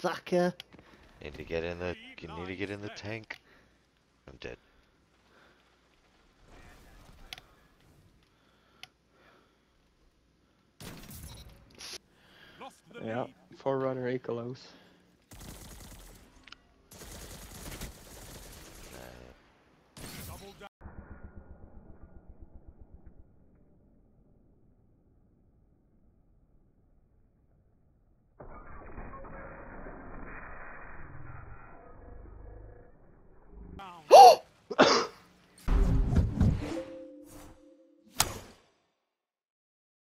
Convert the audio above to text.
Sucker. Need to get in the. You need to get in the tank. I'm dead. Yeah, forerunner Ecolos.